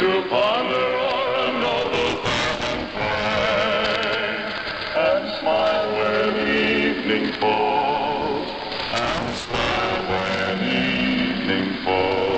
to ponder o'er a noble and smile when evening falls, and smile when evening falls.